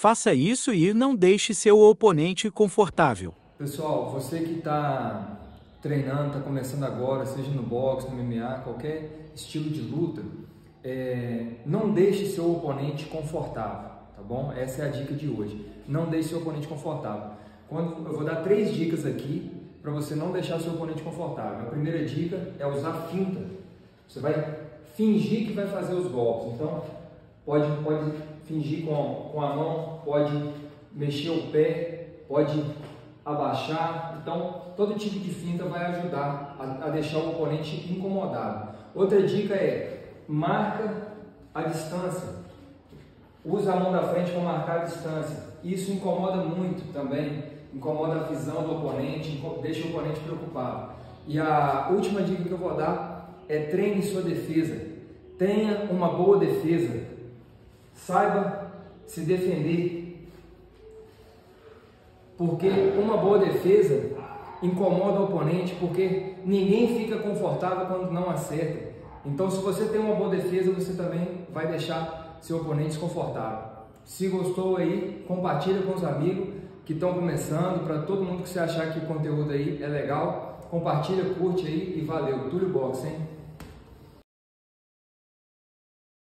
Faça isso e não deixe seu oponente confortável. Pessoal, você que está treinando, está começando agora, seja no boxe, no MMA, qualquer estilo de luta, é, não deixe seu oponente confortável, tá bom? Essa é a dica de hoje. Não deixe seu oponente confortável. Quando, eu vou dar três dicas aqui para você não deixar seu oponente confortável. A primeira dica é usar finta. Você vai fingir que vai fazer os golpes. Então, pode, pode fingir com, com a mão, pode mexer o pé, pode abaixar. Então, todo tipo de finta vai ajudar a, a deixar o oponente incomodado. Outra dica é marca a distância. Usa a mão da frente para marcar a distância. Isso incomoda muito também, incomoda a visão do oponente, deixa o oponente preocupado. E a última dica que eu vou dar é treine sua defesa. Tenha uma boa defesa. Saiba se defender. Porque uma boa defesa incomoda o oponente, porque ninguém fica confortável quando não acerta. Então, se você tem uma boa defesa, você também vai deixar seu oponente desconfortável. Se gostou aí, compartilha com os amigos que estão começando, para todo mundo que você achar que o conteúdo aí é legal, compartilha, curte aí e valeu. Túlio Box, hein?